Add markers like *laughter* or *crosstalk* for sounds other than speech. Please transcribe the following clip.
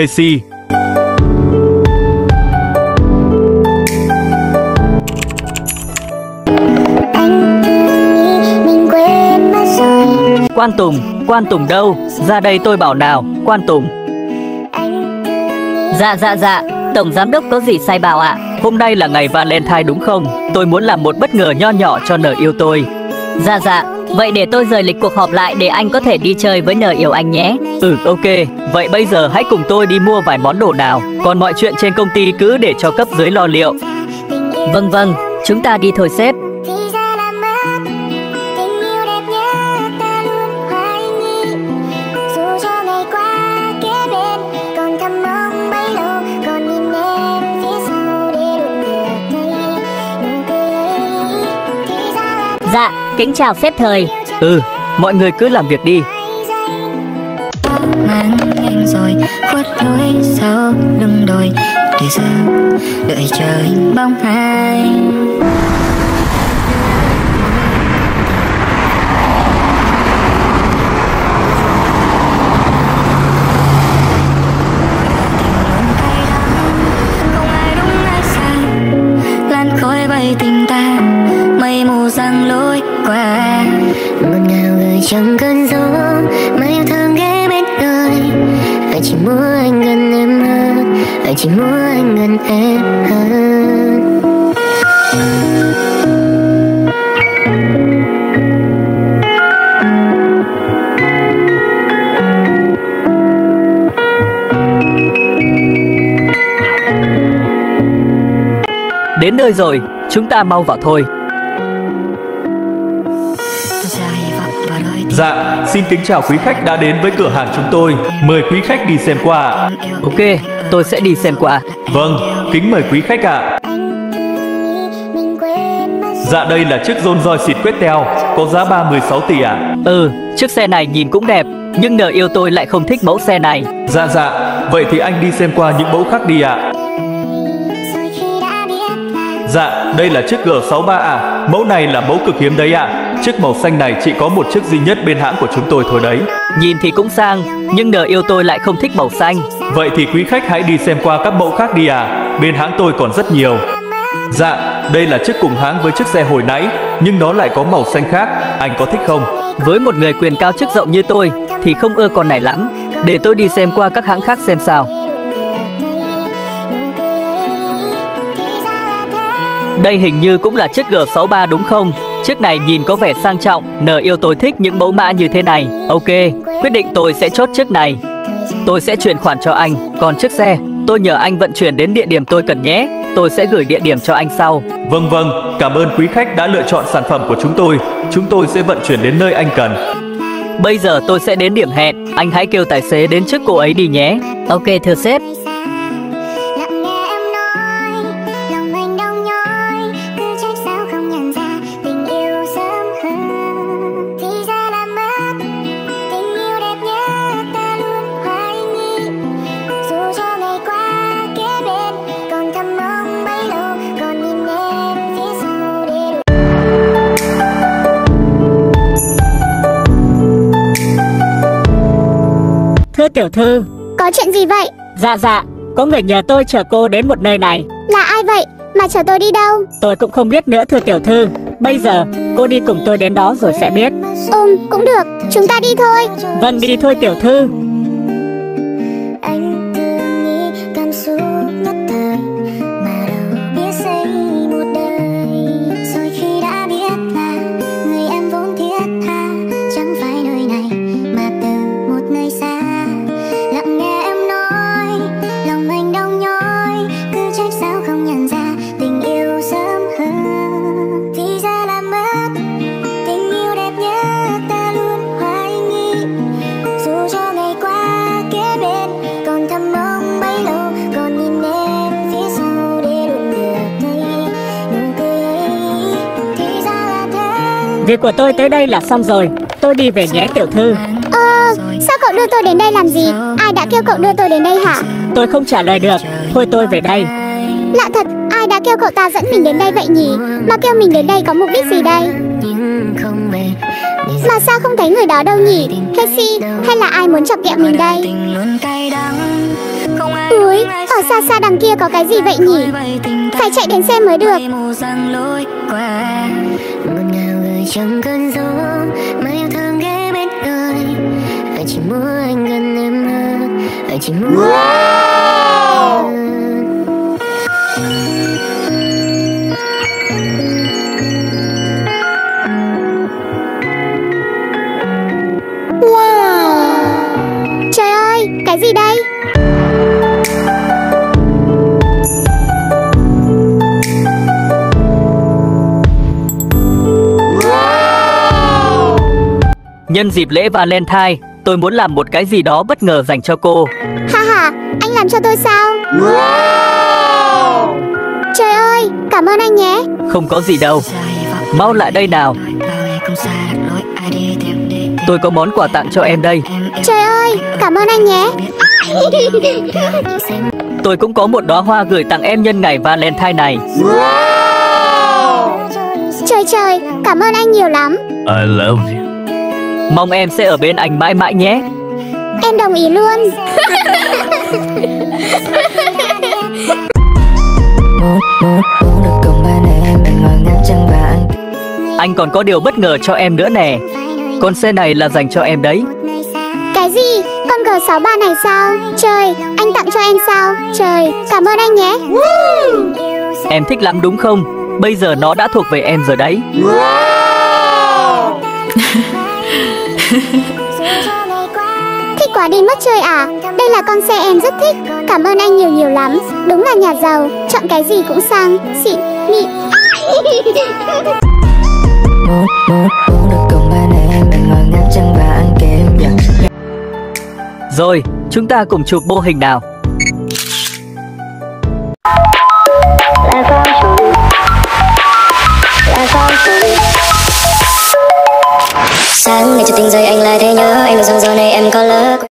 Hey Si, anh cứ nghĩ mình quên mất rồi Quan Tùng, Quan Tùng đâu? Ra đây tôi bảo nào, Quan Tùng. anh cứ nghĩ Dạ dạ dạ, Tổng Giám Đốc có gì sai bảo ạ? Hôm nay là ngày Valentine đúng không? Tôi muốn làm một bất ngờ nho nhỏ cho nở yêu tôi. Dạ dạ, vậy để tôi rời lịch cuộc họp lại để anh có thể đi chơi với nở yêu anh nhé. Ừ ok, vậy bây giờ hãy cùng tôi đi mua vài món đồ nào. Còn mọi chuyện trên công ty cứ để cho cấp dưới lo liệu. Vâng vâng, chúng ta đi thôi sếp. Dạ, kính chào sếp thời. Ừ, mọi người cứ làm việc đi. mang rồi khuất lối sau lưng đồi để giờ đợi chờ bóng ai ngào trong cơn gió mà yêu thương ghé bên đời anh chỉ muốn anh gần em hơn anh chỉ muốn anh gần em hơn Đến nơi rồi, chúng ta mau vào thôi. Dạ, xin kính chào quý khách đã đến với cửa hàng chúng tôi. Mời quý khách đi xem qua. Ok, tôi sẽ đi xem qua. Vâng, kính mời quý khách ạ. mất Dạ đây là chiếc rôn roi xịt quét teo, có giá 36 tỷ ạ. Ừ, chiếc xe này nhìn cũng đẹp, nhưng nợ yêu tôi lại không thích mẫu xe này. Dạ dạ, vậy thì anh đi xem qua những mẫu khác đi ạ. là Dạ, đây là chiếc G63 ạ. Mẫu này là mẫu cực hiếm đấy ạ. Chiếc màu xanh này chỉ có một chiếc duy nhất bên hãng của chúng tôi thôi đấy. Nhìn thì cũng sang, nhưng nợ yêu tôi lại không thích màu xanh. Vậy thì quý khách hãy đi xem qua các mẫu khác đi à. Bên hãng tôi còn rất nhiều. Dạ, đây là chiếc cùng hãng với chiếc xe hồi nãy, nhưng nó lại có màu xanh khác. Anh có thích không? Với một người quyền cao chức rộng như tôi, thì không ưa con này lắm. Để tôi đi xem qua các hãng khác xem sao. Đây hình như cũng là chiếc G63 đúng không? Chiếc này nhìn có vẻ sang trọng, nợ yêu tôi thích những mẫu mã như thế này. Ok, quyết định tôi sẽ chốt chiếc này. Tôi sẽ chuyển khoản cho anh, còn chiếc xe, tôi nhờ anh vận chuyển đến địa điểm tôi cần nhé. Tôi sẽ gửi địa điểm cho anh sau. Vâng vâng, cảm ơn quý khách đã lựa chọn sản phẩm của chúng tôi. Chúng tôi sẽ vận chuyển đến nơi anh cần. Bây giờ tôi sẽ đến điểm hẹn, anh hãy kêu tài xế đến trước cô ấy đi nhé. Ok thưa sếp. Tiểu thư, có chuyện gì vậy dạ dạ, có người nhờ tôi chở cô đến một nơi này. là ai vậy mà chở tôi đi đâu Tôi cũng không biết nữa thưa tiểu thư. Bây giờ cô đi cùng tôi đến đó rồi sẽ biết. ừm cũng được chúng ta đi thôi Vâng đi thôi tiểu thư. Việc của tôi tới đây là xong rồi. Tôi đi về nhé tiểu thư. ờ sao cậu đưa tôi đến đây làm gì ai đã kêu cậu đưa tôi đến đây hả Tôi không trả lời được. Thôi tôi về đây. lạ thật ai đã kêu cậu ta dẫn mình đến đây vậy nhỉ mà kêu mình đến đây có mục đích gì đây mà sao không thấy người đó đâu nhỉ Casey hay là ai muốn chọc ghẹo mình đây Úi, ở xa xa đằng kia có cái gì vậy nhỉ? Phải chạy đến xem mới được trong cơn gió mà yêu thương ghé bên người anh chỉ muốn anh gần em hơn anh chỉ muốn wow! Nhân dịp lễ Valentine, tôi muốn làm một cái gì đó bất ngờ dành cho cô. Ha ha, anh làm cho tôi sao? Trời ơi, cảm ơn anh nhé. Không có gì đâu. Mau lại đây nào. Tôi có món quà tặng cho em đây. Trời ơi, cảm ơn anh nhé. *laughs* Tôi cũng có một đóa hoa gửi tặng em nhân ngày Valentine này. Trời trời, cảm ơn anh nhiều lắm. I love you. Mong em sẽ ở bên anh mãi mãi nhé. Em đồng ý luôn. anh Anh còn có điều bất ngờ cho em nữa nè. Con xe này là dành cho em đấy. Cái gì? Con G63 này sao? Trời, anh tặng cho em sao? Trời, cảm ơn anh nhé. Em thích lắm đúng không? Bây giờ nó đã thuộc về em rồi đấy. *laughs* Thích quá đi mất chơi à? Đây là con xe em rất thích. Cảm ơn anh nhiều nhiều lắm. Đúng là nhà giàu, chọn cái gì cũng sang, xịn, mịn. muốn muốn muốn được cùng bên em ngồi ngắm trăng và ăn kem. Rồi, chúng ta cùng chụp mô hình nào. Sáng ngày chưa tỉnh anh lại thấy nhớ anh là rằng giờ này, em có lỡ